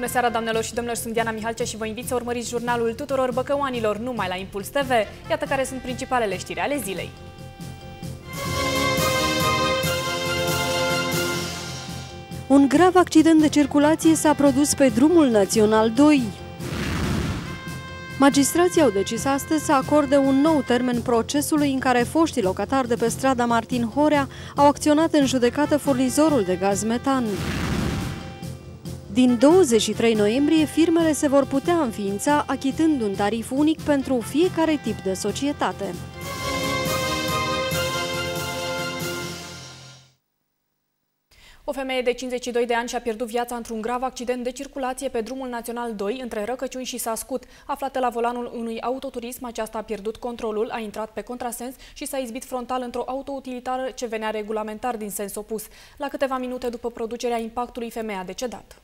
Bună seara, doamnelor și domnilor, sunt Diana Mihalcea și vă invit să urmăriți jurnalul tuturor băcăuanilor numai la Impuls TV. Iată care sunt principalele știri ale zilei. Un grav accident de circulație s-a produs pe drumul național 2. Magistrații au decis astăzi să acorde un nou termen procesului în care foștii locatari de pe strada Martin Horea au acționat în judecată furnizorul de gaz metan. Din 23 noiembrie, firmele se vor putea înființa achitând un tarif unic pentru fiecare tip de societate. O femeie de 52 de ani și-a pierdut viața într-un grav accident de circulație pe drumul național 2 între Răcăciuni și Sascut. Aflată la volanul unui autoturism, aceasta a pierdut controlul, a intrat pe contrasens și s-a izbit frontal într-o autoutilitară ce venea regulamentar din sens opus. La câteva minute după producerea impactului, femeia a decedat.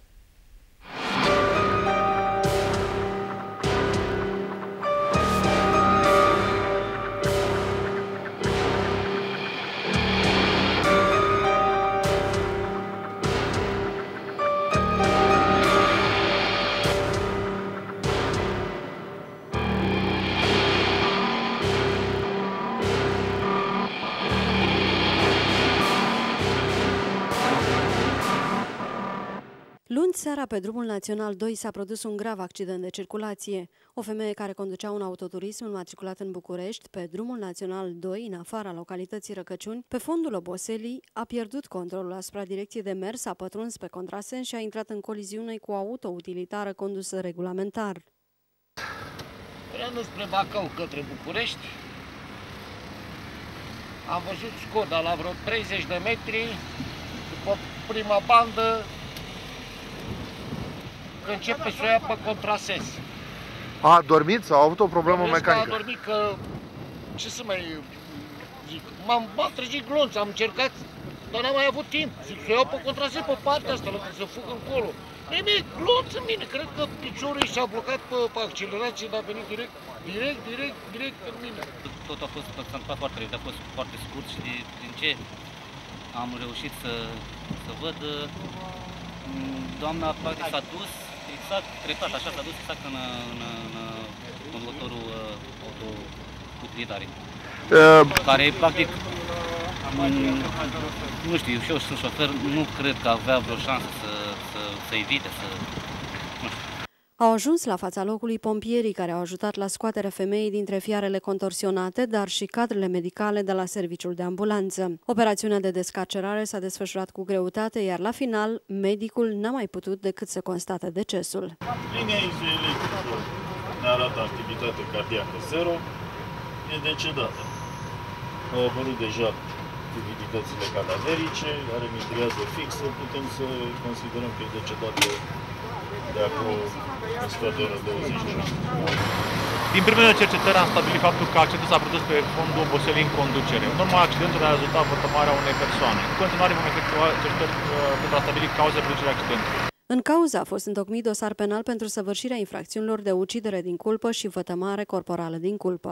Luni seara, pe drumul național 2, s-a produs un grav accident de circulație. O femeie care conducea un autoturism înmatriculat în București, pe drumul național 2, în afara localității Răcăciuni, pe fondul oboselii, a pierdut controlul asupra direcției de mers, a pătruns pe contrasens și a intrat în coliziune cu o auto-utilitară condusă regulamentar. Trenul spre Bacău către București, am văzut Skoda la vreo 30 de metri, după prima bandă, că începe să o ia pe contrasens. A dormit sau a avut o problemă Vezi că mecanică? A dormit că, ce să mai zic, m-am m-am trezit glonț, am încercat, dar n-am mai avut timp. Zic să iau pe contrasens pe partea asta, la să fug încolo. Nimic, glonț în mine, cred că piciorul i s-a blocat pe, pe accelerație, dar a venit direct, direct, direct, direct în mine. Tot a fost s-a întâmplat foarte repede, a fost foarte scurt și din ce am reușit să, să văd, m, doamna practic s-a dus exact, treptat, așa s-a dus exact în, în, în conducătorul uh, auto-utilitarii, Uh, care practic, m, nu știu, și eu sunt șofer, nu cred că avea vreo șansă să, să, să evite, să, nu știu. Au ajuns la fața locului pompierii care au ajutat la scoaterea femeii dintre fiarele contorsionate, dar și cadrele medicale de la serviciul de ambulanță. Operațiunea de descarcerare s-a desfășurat cu greutate, iar la final, medicul n-a mai putut decât să constate decesul. Linia izoelectrică ne arată activitate cardiacă 0, e decedată. Au apărut deja activitățile cadaverice, are mitriază fixă, putem să considerăm că e decedată de acum în sfert de oră 20 de ore. Din primele cercetări am stabilit faptul că accidentul s-a produs pe fondul oboselii în conducere. În urma accidentului a rezultat vătămarea unei persoane. În continuare vom efectua cercetări uh, pentru a stabili cauza producerii accidentului. În cauză a fost întocmit dosar penal pentru săvârșirea infracțiunilor de ucidere din culpă și vătămare corporală din culpă.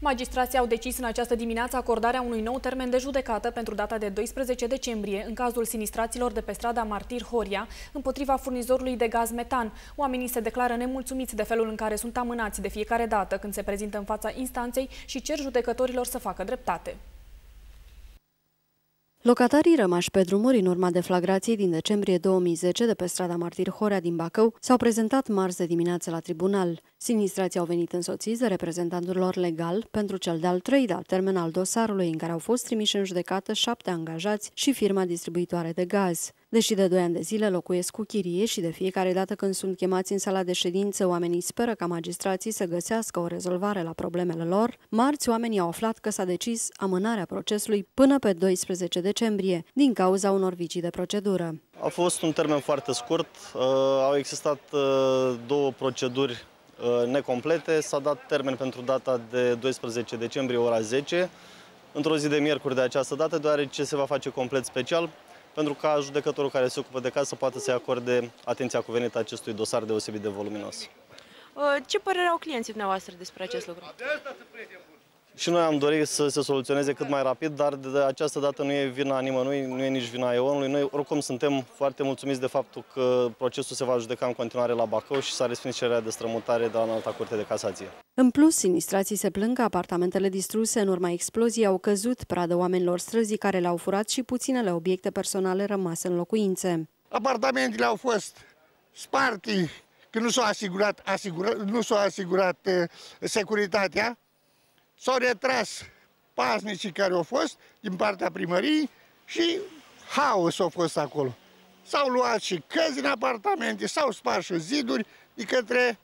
Magistrații au decis în această dimineață acordarea unui nou termen de judecată pentru data de 12 decembrie în cazul sinistraților de pe strada Martir Horia împotriva furnizorului de gaz metan. Oamenii se declară nemulțumiți de felul în care sunt amânați de fiecare dată când se prezintă în fața instanței și cer judecătorilor să facă dreptate. Locatarii rămași pe drumuri în urma deflagrației din decembrie 2010 de pe strada Martir Horea din Bacău s-au prezentat marți de dimineață la tribunal. Sinistrații au venit însoțiți de reprezentantul lor legal pentru cel de-al treilea termen al dosarului în care au fost trimiși în judecată șapte angajați și firma distribuitoare de gaz. Deși de doi ani de zile locuiesc cu chirie și de fiecare dată când sunt chemați în sala de ședință, oamenii speră ca magistrații să găsească o rezolvare la problemele lor, marți oamenii au aflat că s-a decis amânarea procesului până pe 12 decembrie, din cauza unor vicii de procedură. A fost un termen foarte scurt, uh, au existat uh, două proceduri uh, necomplete, s-a dat termen pentru data de 12 decembrie, ora 10, într-o zi de miercuri de această dată, deoarece se va face complet special, pentru ca judecătorul care se ocupă de caz să poată să-i acorde atenția cuvenită acestui dosar deosebit de voluminos. Uh, Ce părere au clienții dumneavoastră despre acest lucru? Și noi am dorit să se soluționeze cât mai rapid, dar de această dată nu e vina nimănui, nu e nici vina EON-ului. Noi oricum suntem foarte mulțumiți de faptul că procesul se va judeca în continuare la Bacău și s-a respins cererea de strămutare de la Înalta Curte de Casație. În plus, sinistrații se plâng că apartamentele distruse în urma exploziei au căzut pradă oamenilor străzii care le-au furat și puținele obiecte personale rămase în locuințe. Apartamentele au fost sparte, că nu s-a asigurat, asigurat, nu s-a asigurat uh, securitatea, s-au retras pasnicii care au fost din partea primăriei și haos a fost acolo. S-au luat și căzi în apartamente, s-au spart și ziduri de către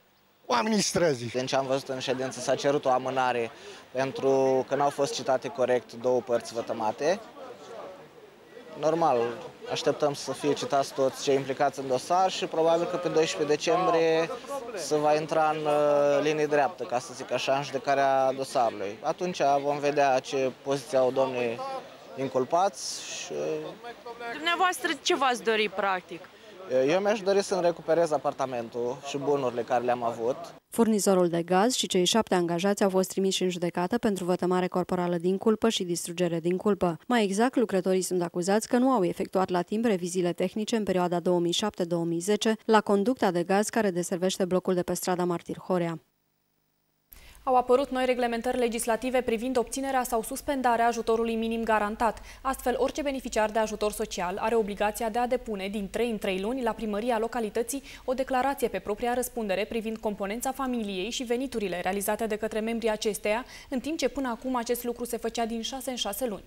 oamenii străzii. Din ce am văzut în ședință s-a cerut o amânare pentru că n-au fost citate corect două părți vătămate. Normal, așteptăm să fie citați toți cei implicați în dosar și probabil că pe 12 decembrie se va intra în uh, linie dreaptă, ca să zic așa, în judecarea dosarului. Atunci vom vedea ce poziție au domnii inculpați și... Dumneavoastră ce v-ați dori practic? Eu mi-aș dori să-mi recuperez apartamentul și bunurile care le-am avut. Furnizorul de gaz și cei șapte angajați au fost trimiși în judecată pentru vătămare corporală din culpă și distrugere din culpă. Mai exact, lucrătorii sunt acuzați că nu au efectuat la timp reviziile tehnice în perioada 2007-2010 la conducta de gaz care deservește blocul de pe strada Martir Horea. Au apărut noi reglementări legislative privind obținerea sau suspendarea ajutorului minim garantat. Astfel, orice beneficiar de ajutor social are obligația de a depune din 3 în 3 luni la primăria localității o declarație pe propria răspundere privind componența familiei și veniturile realizate de către membrii acesteia, în timp ce până acum acest lucru se făcea din 6 în 6 luni.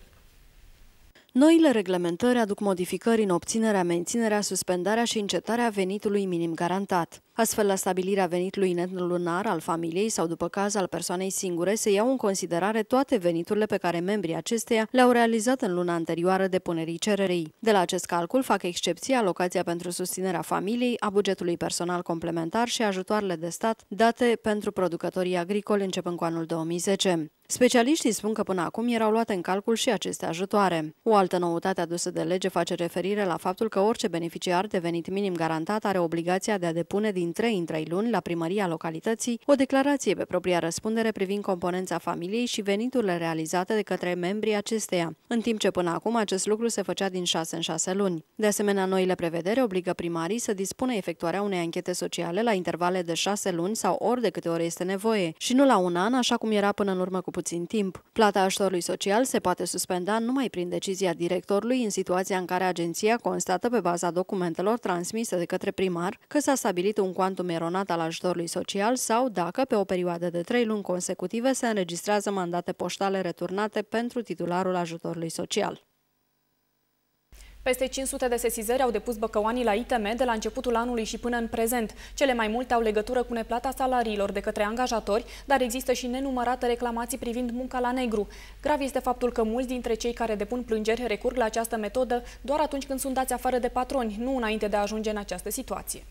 Noile reglementări aduc modificări în obținerea, menținerea, suspendarea și încetarea venitului minim garantat. Astfel, la stabilirea venitului net lunar al familiei sau, după caz, al persoanei singure, se iau în considerare toate veniturile pe care membrii acesteia le-au realizat în luna anterioară depunerii cererii. De la acest calcul fac excepție alocația pentru susținerea familiei, a bugetului personal complementar și ajutoarele de stat date pentru producătorii agricoli începând cu anul 2010. Specialiștii spun că până acum erau luate în calcul și aceste ajutoare. O altă noutate adusă de lege face referire la faptul că orice beneficiar de venit minim garantat are obligația de a depune din 3 în 3 luni la primăria localității o declarație pe propria răspundere privind componența familiei și veniturile realizate de către membrii acesteia, în timp ce până acum acest lucru se făcea din 6 în 6 luni. De asemenea, noile prevedere obligă primarii să dispună efectuarea unei anchete sociale la intervale de 6 luni sau ori de câte ori este nevoie și nu la un an, așa cum era până în urmă cu puțin timp. Plata ajutorului social se poate suspenda numai prin decizia directorului în situația în care agenția constată pe baza documentelor transmise de către primar că s-a stabilit un cuantum eronat al ajutorului social sau dacă, pe o perioadă de trei luni consecutive, se înregistrează mandate poștale returnate pentru titularul ajutorului social. Peste 500 de sesizări au depus băcăoanii la ITM de la începutul anului și până în prezent. Cele mai multe au legătură cu neplata salariilor de către angajatori, dar există și nenumărate reclamații privind munca la negru. Grav este faptul că mulți dintre cei care depun plângeri recurg la această metodă doar atunci când sunt dați afară de patroni, nu înainte de a ajunge în această situație.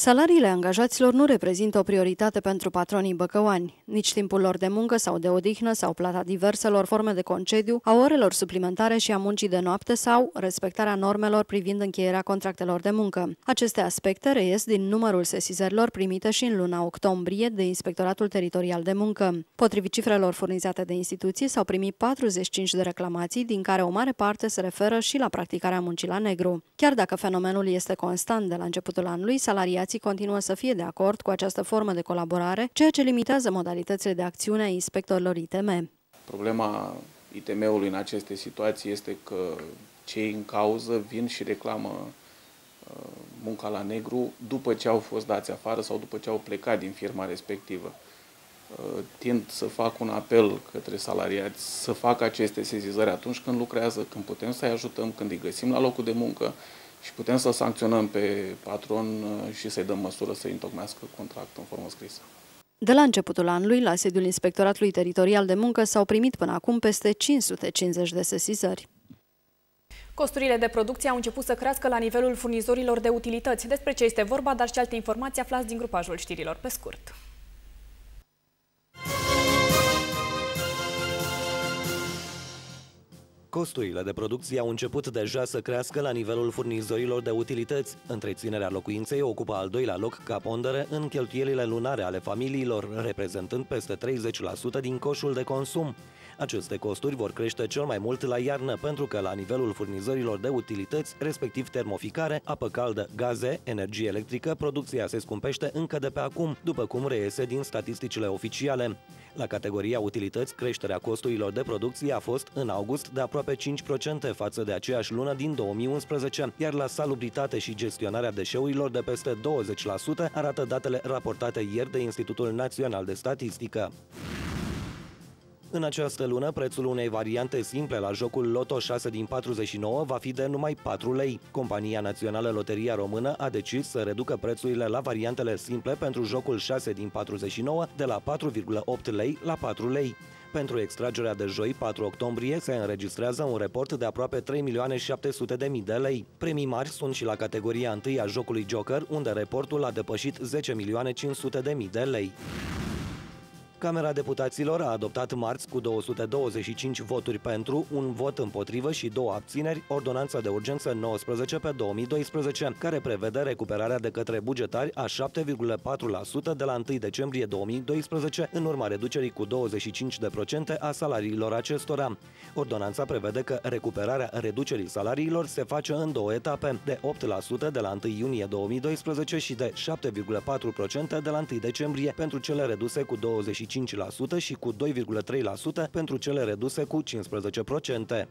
Salariile angajaților nu reprezintă o prioritate pentru patronii băcăoani. Nici timpul lor de muncă sau de odihnă sau plata diverselor forme de concediu, a orelor suplimentare și a muncii de noapte sau respectarea normelor privind încheierea contractelor de muncă. Aceste aspecte reies din numărul sesizărilor primite și în luna octombrie de Inspectoratul Teritorial de Muncă. Potrivit cifrelor furnizate de instituții, s-au primit 45 de reclamații, din care o mare parte se referă și la practicarea muncii la negru. Chiar dacă fenomenul este constant de la începutul anului, salariații angajații continuă să fie de acord cu această formă de colaborare, ceea ce limitează modalitățile de acțiune a inspectorilor ITM. Problema ITM-ului în aceste situații este că cei în cauză vin și reclamă uh, munca la negru după ce au fost dați afară sau după ce au plecat din firma respectivă. Uh, tind să fac un apel către salariați să facă aceste sezizări atunci când lucrează, când putem să-i ajutăm, când îi găsim la locul de muncă, și putem să sancționăm pe patron uh, și să-i dăm măsură să întocmească contract în formă scrisă. De la începutul anului, la sediul Inspectoratului Teritorial de Muncă s-au primit până acum peste 550 de sesizări. Costurile de producție au început să crească la nivelul furnizorilor de utilități. Despre ce este vorba, dar și alte informații aflați din grupajul știrilor pe scurt. Costurile de producție au început deja să crească la nivelul furnizorilor de utilități. Întreținerea locuinței ocupă al doilea loc ca pondere în cheltuielile lunare ale familiilor, reprezentând peste 30% din coșul de consum. Aceste costuri vor crește cel mai mult la iarnă pentru că la nivelul furnizorilor de utilități, respectiv termoficare, apă caldă, gaze, energie electrică, producția se scumpește încă de pe acum, după cum reiese din statisticile oficiale. La categoria utilități, creșterea costurilor de producție a fost în august de aproape 5% față de aceeași lună din 2011, iar la salubritate și gestionarea deșeurilor de peste 20%, arată datele raportate ieri de Institutul Național de Statistică. În această lună, prețul unei variante simple la jocul Loto 6 din 49 va fi de numai 4 lei. Compania Națională Loteria Română a decis să reducă prețurile la variantele simple pentru jocul 6 din 49 de la 4,8 lei la 4 lei. Pentru extragerea de joi, 4 octombrie, se înregistrează un report de aproape 3.700.000 de lei. Premii mari sunt și la categoria 1 a jocului Joker, unde reportul a depășit 10.500.000 de lei. Camera Deputaților a adoptat marți cu 225 voturi pentru, un vot împotrivă și două abțineri, ordonanța de urgență 19 pe 2012, care prevede recuperarea de către bugetari a 7,4% de la 1 decembrie 2012, în urma reducerii cu 25% a salariilor acestora. Ordonanța prevede că recuperarea reducerii salariilor se face în două etape, de 8% de la 1 iunie 2012 și de 7,4% de la 1 decembrie pentru cele reduse cu 25 5% și cu 2,3% pentru cele reduse cu 15%.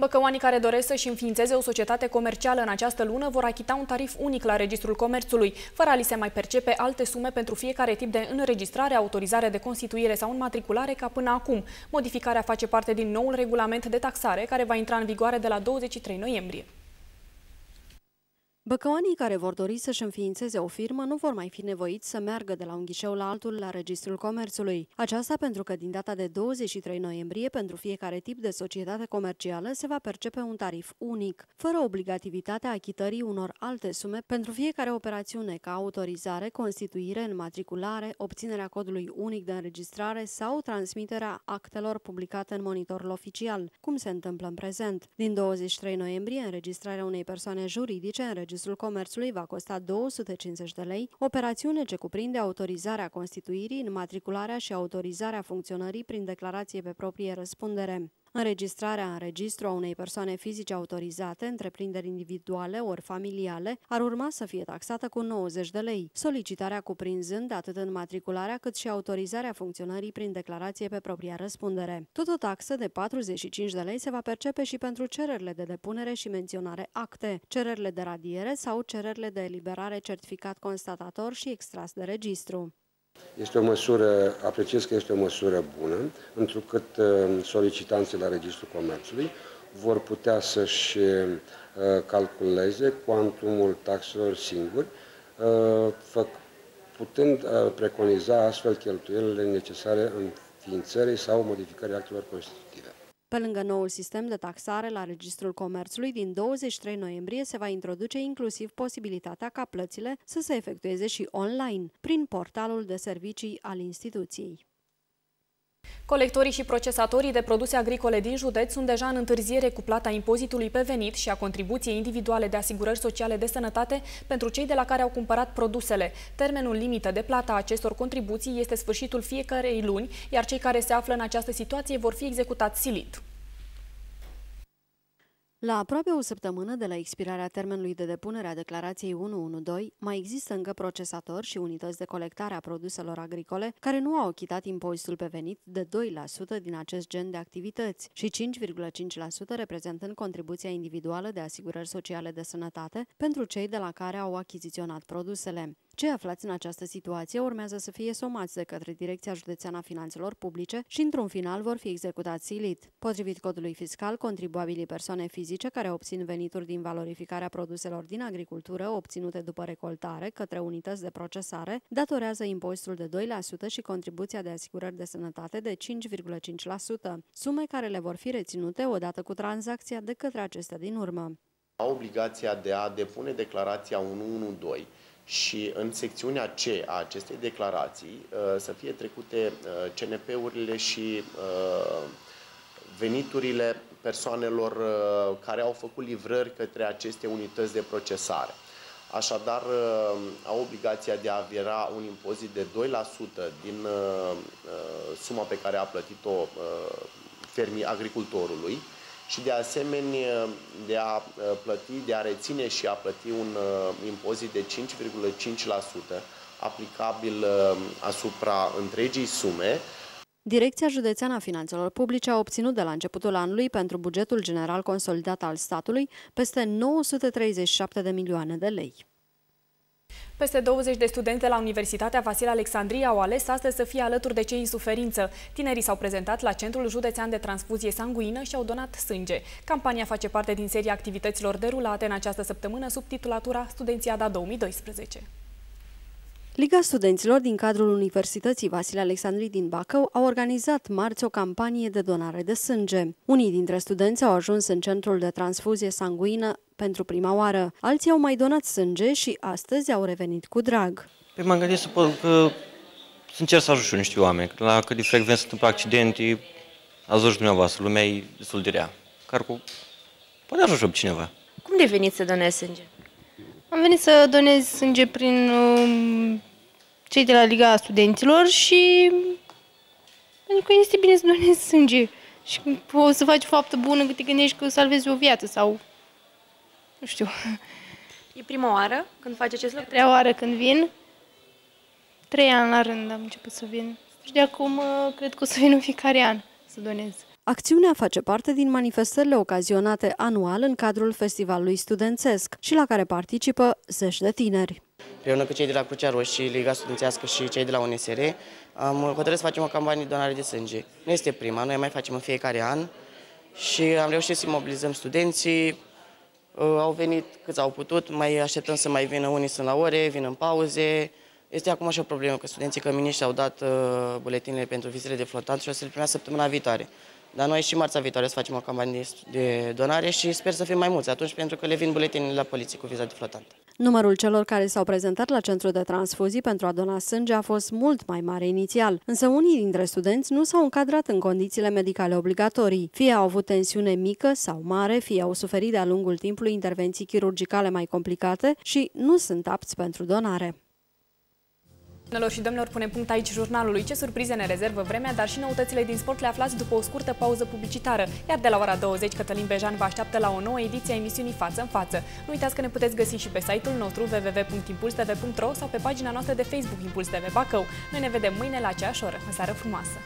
Băcăoanii care doresc să-și înființeze o societate comercială în această lună vor achita un tarif unic la Registrul Comerțului, fără a li se mai percepe alte sume pentru fiecare tip de înregistrare, autorizare de constituire sau înmatriculare ca până acum. Modificarea face parte din noul regulament de taxare care va intra în vigoare de la 23 noiembrie. Băcăoanii care vor dori să-și înființeze o firmă nu vor mai fi nevoiți să meargă de la un ghișeu la altul la Registrul Comerțului. Aceasta pentru că din data de 23 noiembrie, pentru fiecare tip de societate comercială, se va percepe un tarif unic, fără obligativitatea achitării unor alte sume pentru fiecare operațiune, ca autorizare, constituire, înmatriculare, obținerea codului unic de înregistrare sau transmiterea actelor publicate în monitorul oficial, cum se întâmplă în prezent. Din 23 noiembrie, înregistrarea unei persoane juridice în Registrul Comerțului va costa 250 de lei, operațiune ce cuprinde autorizarea constituirii, înmatricularea și autorizarea funcționării prin declarație pe proprie răspundere. Înregistrarea în registru a unei persoane fizice autorizate, întreprinderi individuale ori familiale, ar urma să fie taxată cu 90 de lei, solicitarea cuprinzând atât înmatricularea cât și autorizarea funcționării prin declarație pe propria răspundere. Tot o taxă de 45 de lei se va percepe și pentru cererile de depunere și menționare acte, cererile de radiere sau cererile de eliberare certificat constatator și extras de registru. Este o măsură, apreciez că este o măsură bună, întrucât uh, solicitanții la Registrul Comerțului vor putea să-și uh, calculeze cuantumul taxelor singuri, uh, putând preconiza astfel cheltuielile necesare în ființării sau modificării actelor constitutive. Pe lângă noul sistem de taxare la Registrul Comerțului, din 23 noiembrie se va introduce inclusiv posibilitatea ca plățile să se efectueze și online, prin portalul de servicii al instituției. Colectorii și procesatorii de produse agricole din județ sunt deja în întârziere cu plata impozitului pe venit și a contribuției individuale de asigurări sociale de sănătate pentru cei de la care au cumpărat produsele. Termenul limită de plata acestor contribuții este sfârșitul fiecarei luni, iar cei care se află în această situație vor fi executați silit. La aproape o săptămână de la expirarea termenului de depunere a declarației 112, mai există încă procesatori și unități de colectare a produselor agricole care nu au achitat impozitul pe venit de 2% din acest gen de activități și 5,5% reprezentând contribuția individuală de asigurări sociale de sănătate pentru cei de la care au achiziționat produsele. Cei aflați în această situație urmează să fie somați de către Direcția Județeană a Finanțelor Publice și, într-un final, vor fi executați silit. Potrivit codului fiscal, contribuabilii persoane fizice care obțin venituri din valorificarea produselor din agricultură obținute după recoltare către unități de procesare datorează impozitul de 2% și contribuția de asigurări de sănătate de 5,5%, sume care le vor fi reținute odată cu tranzacția de către acestea din urmă. Au obligația de a depune declarația 112 și în secțiunea C a acestei declarații să fie trecute CNP-urile și veniturile persoanelor care au făcut livrări către aceste unități de procesare. Așadar, uh, au obligația de a avera un impozit de 2% din uh, uh, suma pe care a plătit-o fermii agricultorului și de asemenea de a plăti, de a reține și a plăti un impozit de 5,5% aplicabil asupra întregii sume, Direcția Județeană a Finanțelor Publice a obținut de la începutul anului pentru bugetul general consolidat al statului peste 937 de milioane de lei. Peste 20 de studenți de la Universitatea Vasile Alexandria au ales astăzi să fie alături de cei în suferință. Tinerii s-au prezentat la Centrul Județean de Transfuzie Sanguină și au donat sânge. Campania face parte din seria activităților derulate în această săptămână sub titulatura Studențiada 2012. Liga Studenților din cadrul Universității Vasile Alexandrii din Bacău a organizat marți o campanie de donare de sânge. Unii dintre studenți au ajuns în centrul de transfuzie sanguină pentru prima oară. Alții au mai donat sânge și astăzi au revenit cu drag. Păi m-am gândit să, pot, că, să încerc să ajut și niște oameni. La cât de frecvent se întâmplă accidente, ați văzut dumneavoastră, lumea e destul de rea. Care cu... Poate ajut și cineva. Cum de venit să donezi sânge? Am venit să donez sânge prin um, cei de la Liga Studenților și pentru că este bine să donezi sânge și o să faci o faptă bună că te gândești că salvezi o viață sau nu știu. E prima oară când faci acest lucru? Treia oară când vin. Trei ani la rând am început să vin. Și de acum uh, cred că o să vin în fiecare an să donez. Acțiunea face parte din manifestările ocazionate anual în cadrul Festivalului Studențesc și la care participă zeci de tineri. Împreună cu cei de la Crucea Roșie, Liga Studențească și cei de la UNSR, am hotărât să facem o campanie de donare de sânge. Nu este prima, noi mai facem în fiecare an și am reușit să mobilizăm studenții, uh, au venit câți au putut, mai așteptăm să mai vină unii sunt la ore, vin în pauze. Este acum și o problemă că studenții căminiști au dat uh, buletinele pentru vizele de flotant și o să le primească săptămâna viitoare. Dar noi și marța viitoare să facem o campanie de donare și sper să fim mai mulți atunci pentru că le vin buletinele la poliție cu viza de flotant. Numărul celor care s-au prezentat la centrul de transfuzii pentru a dona sânge a fost mult mai mare inițial, însă unii dintre studenți nu s-au încadrat în condițiile medicale obligatorii. Fie au avut tensiune mică sau mare, fie au suferit de-a lungul timpului intervenții chirurgicale mai complicate și nu sunt apți pentru donare. Doamnelor și domnilor, punem punct aici jurnalului. Ce surprize ne rezervă vremea, dar și noutățile din sport le aflați după o scurtă pauză publicitară. Iar de la ora 20, Cătălin Bejan vă așteaptă la o nouă ediție a emisiunii Față în Față. Nu uitați că ne puteți găsi și pe site-ul nostru www.impulstv.ro sau pe pagina noastră de Facebook Impuls TV Bacău. Noi ne vedem mâine la aceeași oră. O seară frumoasă!